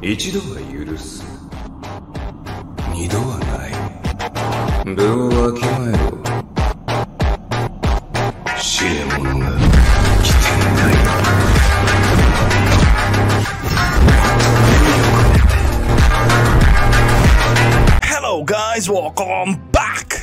一度は許す。二度はない。分をわきまえろ。知れ者が来てない。Hello guys, welcome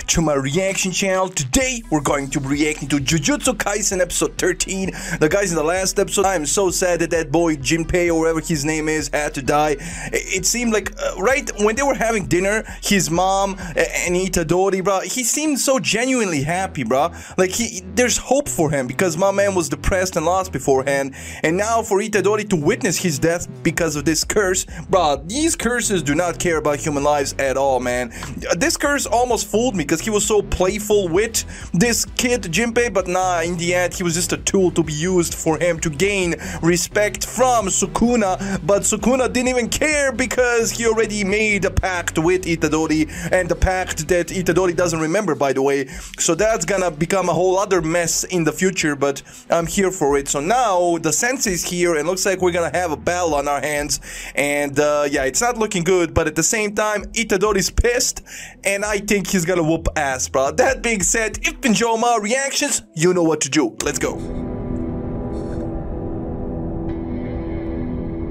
to my reaction channel. Today we're going to be reacting to Jujutsu Kaisen episode 13. The guys in the last episode, I am so sad that that boy Jinpei or whatever his name is had to die. It, seemed like uh, right when they were having dinner, his mom and Itadori, bro, he seemed so genuinely happy, bro. Like he, there's hope for him because my man was depressed and lost beforehand, and now for Itadori to witness his death because of this curse, bro, these curses do not care about human lives at all, man. This curse almost fooled me because he was so playful with this kid Jinpei, but nah, in the end, he was just a tool to be used for him to gain respect from Sukuna. But Sukuna didn't even care because he already made a pact with Itadori, and the pact that Itadori doesn't remember, by the way. So that's gonna become a whole other mess in the future, but I'm here for it. So now the sensei's here, and looks like we're gonna have a battle on our hands. And uh, yeah, it's not looking good, but at the same time, Itadori's pissed, and I think he's gonna whoop dope ass, bro. That being said, if you enjoy my reactions, you know what to do. Let's go.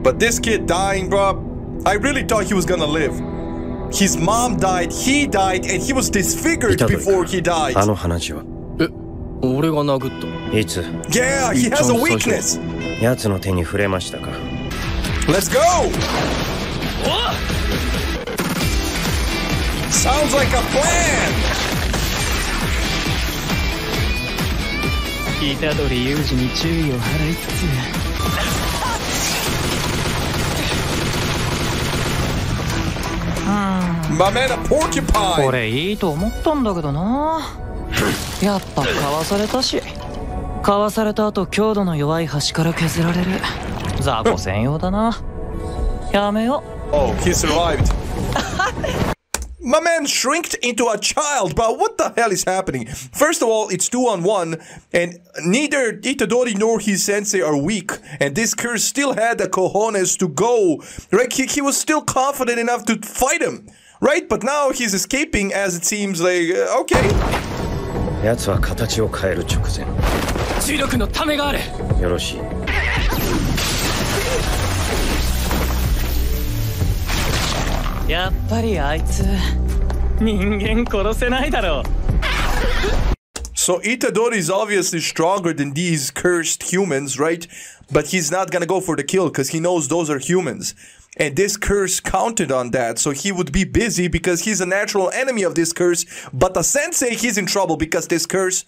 But this kid dying, bro, I really thought he was gonna live. His mom died, he died, and he was disfigured before he died. Eh, yeah, he has a weakness. Let's go! Sounds like a plan! 虎杖に注意を払いつつ My man, a こ porcupine! れいいと思ったんだけどな。やっぱかわされたし。かわされた後強度の弱い端から削られる。雑魚専用だな。やめよ Oh, he survived. My man shrinked into a child, bro. What the hell is happening? First of all, it's two on one, and neither Itadori nor his sensei are weak. And this curse still had the cojones to go. Right? He, he was still confident enough to fight him. Right? But now he's escaping as it seems like, uh, okay. 奴は形を変える直前重力のためがあるよろしい やっぱりあいつ人間殺せないだろう So Itadori is obviously stronger than these cursed humans, right? But he's not gonna go for the kill because he knows those are humans. And this curse counted on that, so he would be busy because he's a natural enemy of this curse. But the sensei, he's in trouble because this curse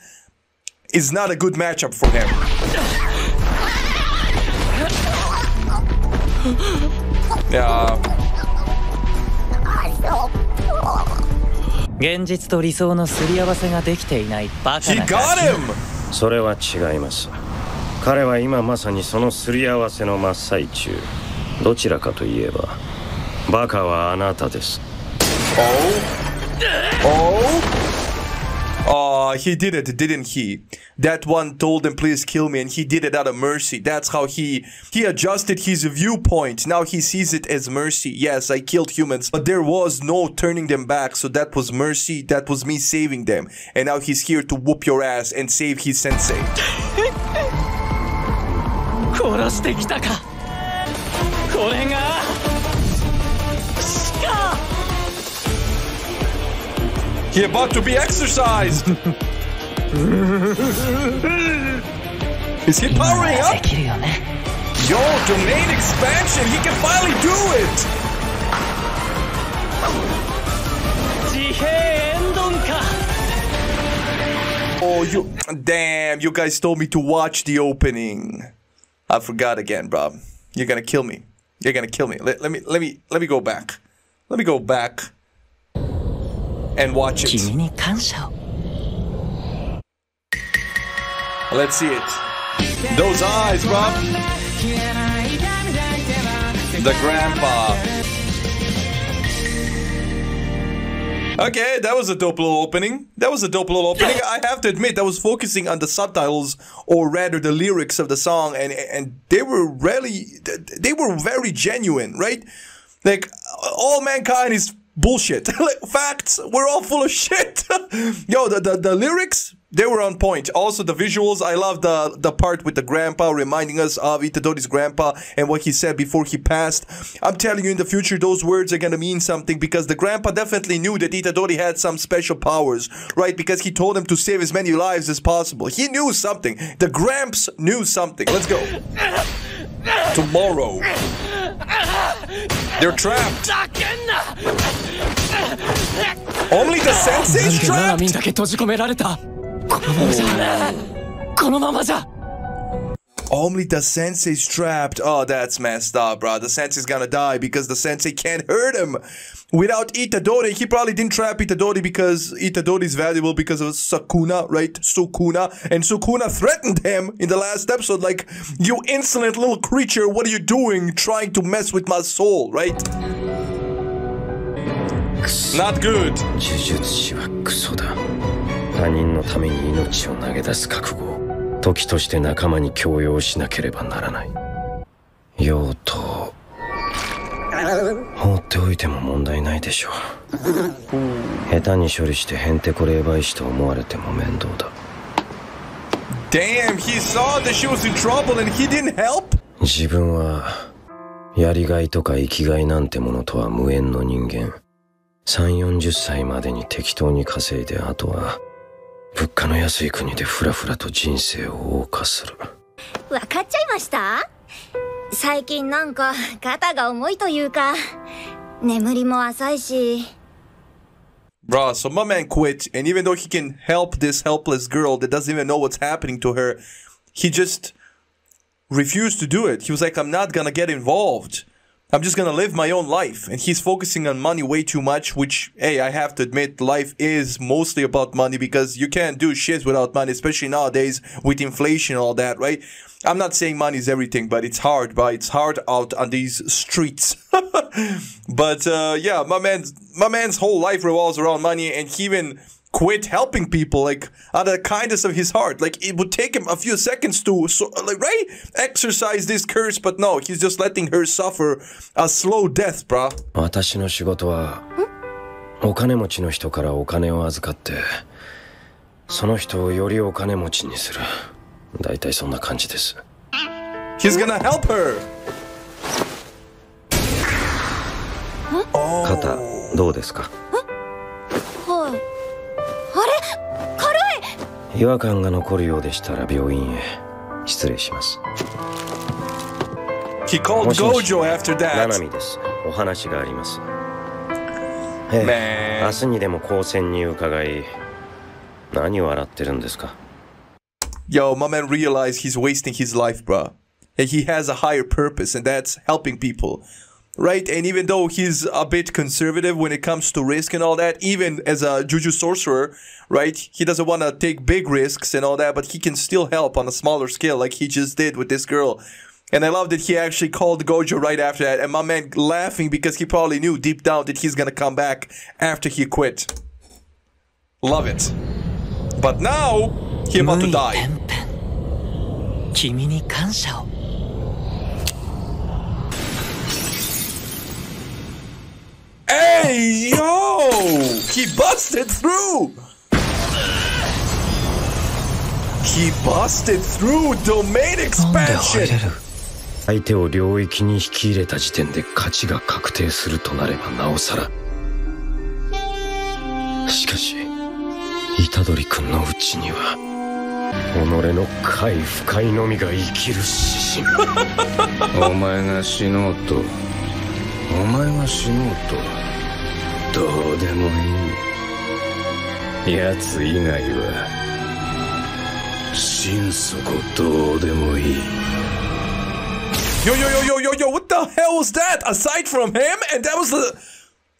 is not a good matchup for him. Yeah. 現実と理想のすり合わせができていないバカな!それは違います彼は今まさにそのすり合わせの真っ最中どちらかといえばバカはあなたです Oh? Oh? Oh, he did it, didn't he? That one told him, please kill me, and he did it out of mercy. That's how he he adjusted his viewpoint. Now he sees it as mercy. Yes, I killed humans, but there was no turning them back, so that was mercy. That was me saving them. And now he's here to whoop your ass and save his sensei. 殺してきたかこれが He about to be exorcised. Is he powering up? Yo, domain expansion. He can finally do it. Oh, you... Damn, you guys told me to watch the opening. I forgot again, bro. You're gonna kill me. You're gonna kill me. Let, let me let me let me go back. Let me go back and watch it. Let's see it. Those eyes, Rob. The grandpa. Okay, that was a dope little opening. That was a dope little opening. I have to admit, I was focusing on the subtitles, or rather the lyrics of the song, and and they were really, they were very genuine, right? Like all mankind is bullshit. facts, we're all full of shit. Yo, the, the the lyrics they were on point. Also, the visuals. I love the the part with the grandpa reminding us of Itadori's grandpa and what he said before he passed. I'm telling you, in the future, those words are gonna mean something because the grandpa definitely knew that Itadori had some special powers, right? Because he told him to save as many lives as possible. He knew something. The Gramps knew something. Let's go. Tomorrow. They're trapped. Only the sensei's trapped. このままじゃ。Only the sensei's trapped. Oh, that's messed up, bro. The sensei's gonna die because the sensei can't hurt him. Without Itadori, he probably didn't trap Itadori because Itadori is valuable because of Sakuna, right? Sukuna. And Sukuna threatened him in the last episode, like, you insolent little creature, what are you doing trying to mess with my soul, right? Not good. 呪術師はクソだ他人のために命を投げ出す覚悟を 時として仲間に強要しなければならない。用途を放っておいても問題ないでしょう。下手に処理してヘンテコ霊媒師と思われても面倒だ。Damn, he saw that she was in trouble and he didn't help? 自分はやりがいとか生きがいなんてものとは無縁の人間。3 4 0歳までに適当に稼いであとは物価の安い国でふらふらと人生を謳歌するわかっちゃいました最近なんか肩が重いというか眠りも浅いし Bruh, so my man quit, and even though he can help this helpless girl that doesn't even know what's happening to her, he just refused to do it. He was like, I'm not gonna get involved. I'm just gonna live my own life. And he's focusing on money way too much, which, hey, I have to admit, life is mostly about money because you can't do shit without money, especially nowadays with inflation and all that, right? I'm not saying money is everything, but it's hard, but it's hard out on these streets. but uh, yeah, my man's my man's whole life revolves around money, and he even quit helping people like out of the kindness of his heart. Like it would take him a few seconds to so, like right exorcise this curse, but no, he's just letting her suffer a slow death, bro. he's gonna help her. Hmm? 肩どうですか？違和感が残るようでしたら病院へ失礼します He called Gojo after ナナ that. ミですお話がありますええ.明日にでも高専に伺い何を笑ってるんですか Yo, my man realized he's wasting his life, bruh. He has a higher purpose, and that's helping people. Right? And even though he's a bit conservative when it comes to risk and all that, even as a juju sorcerer, right? He doesn't want to take big risks and all that, but he can still help on a smaller scale, like he just did with this girl. And I love that he actually called Gojo right after that, and my man laughing because he probably knew deep down that he's gonna come back after he quit. Love it. But now, he about to die. Hey, yo! He busted through! He busted through domain expansion! 相手を領域に引き入れた時点で勝ちが確定するとなればなおさらしかし虎杖君のうちには己の快不快のみが生きる指針 お前が死のうとお前が死のうとどうでもいい奴以外は心底どうでもいい Yo, yo, yo, yo, yo, yo, what the hell was that? Aside from him, and that was the.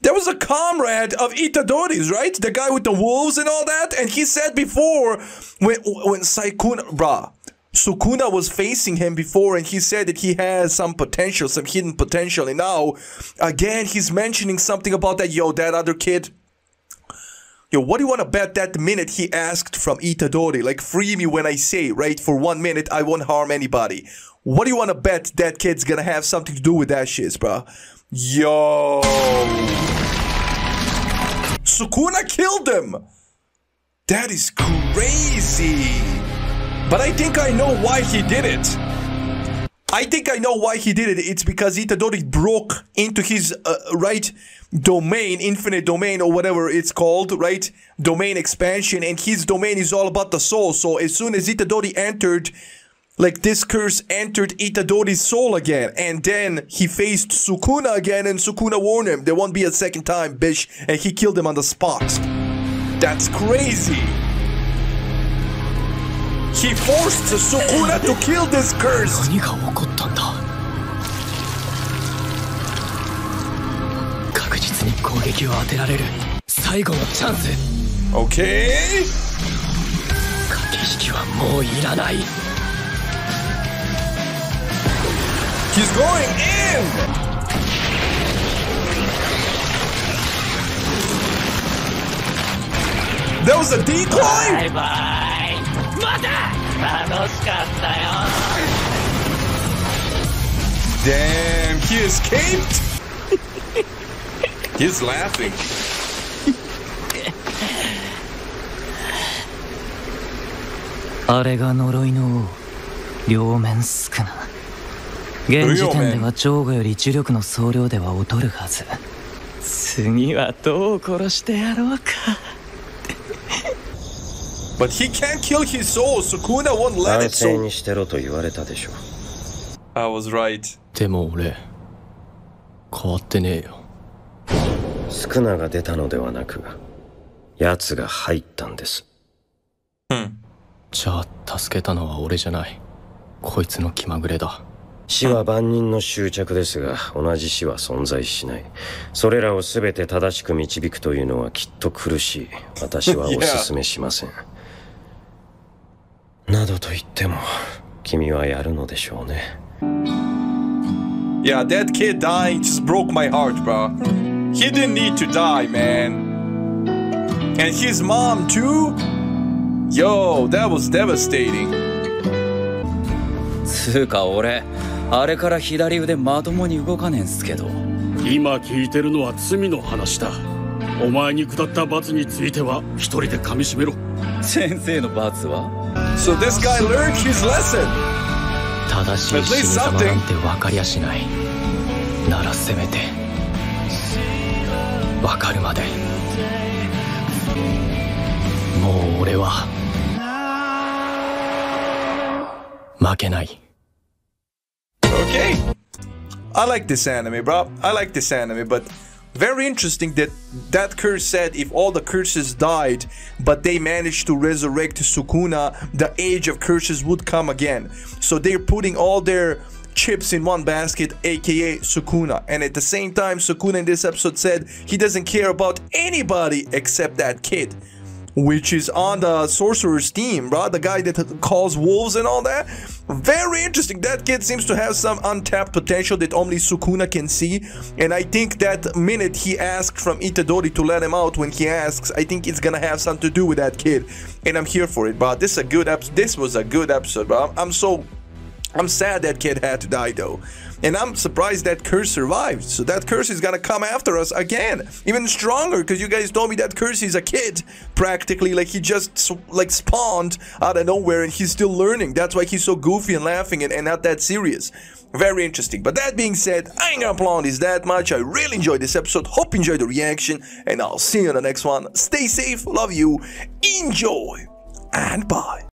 That was a comrade of Itadori's, right? The guy with the wolves and all that. And he said before, when when Saikuna, bruh, Sukuna was facing him before, and he said that he has some potential, some hidden potential. And now, again, he's mentioning something about that. Yo, that other kid, Yo, what do you want to bet that minute he asked from Itadori? Like, free me when I say, right? For one minute, I won't harm anybody. What do you want to bet that kid's gonna have something to do with that shit, bro? Yo. Sukuna killed him. That is crazy. But I think I know why he did it. I think I know why he did it. It's because Itadori broke into his uh, right domain, infinite domain, or whatever it's called, right? Domain expansion, and his domain is all about the soul. So as soon as Itadori entered, like this curse entered Itadori's soul again, and then he faced Sukuna again, and Sukuna warned him, there won't be a second time, bitch, and he killed him on the spot. That's crazy. He forced Sukuna to kill this curse! Okay. He's going in! That was a decoy? Bye bye. 楽しかったよ Damn, he escaped. He's laughing. あれが呪いの王両面少な現時点ではジョーガより呪力の総量では劣るはず次はどう殺してやろうか But he can't kill his soul. Sukuna won't let 安 it. 静 So にしてろと言われたでしょ I was right. でも俺変わってねえよ。スクナが出たのではなく奴が入ったんです。じゃあ助けたのは俺じゃない。こいつの気まぐれだ。死は万人の執着ですが同じ死は存在しない。それらを全て正しく導くというのはきっと苦しい。私はお 勧めしませんなどと言っても君はやるのでしょうね Yeah, that kid dying just broke my heart, bro. He didn't need to die, man. And his mom, too? Yo, that was devastating. つうか俺あれから左腕まともに動かねえんすけど今聞いてるのは罪の話だお前に下った罰については一人で噛みしめろ先生の罰は So this guy learned his lesson. 正しい At least 死に様 something. なんて分かりやしないならせめて分かるまでもう俺は負けない Okay. I like this anime, bro. I like this anime, but very interesting that that curse said if all the curses died, but they managed to resurrect Sukuna, the age of curses would come again. So they're putting all their chips in one basket, aka Sukuna. And at the same time, Sukuna in this episode said he doesn't care about anybody except that kid which is on the sorcerer's team, bro. The guy that calls wolves and all that. Very interesting. That kid seems to have some untapped potential that only Sukuna can see. And I think that minute he asked from Itadori to let him out when he asks, I think it's gonna have something to do with that kid. And I'm here for it, bro. This is a good episode. This was a good episode, bro. I'm so I'm sad that kid had to die though. And I'm surprised that curse survived. So that curse is gonna come after us again. Even stronger, because you guys told me that curse is a kid. Practically, like he just like spawned out of nowhere and he's still learning. That's why he's so goofy and laughing and, and not that serious. Very interesting. But that being said, I ain't gonna applaud this that much. I really enjoyed this episode. Hope you enjoyed the reaction. And I'll see you in the next one. Stay safe, love you, enjoy, and bye.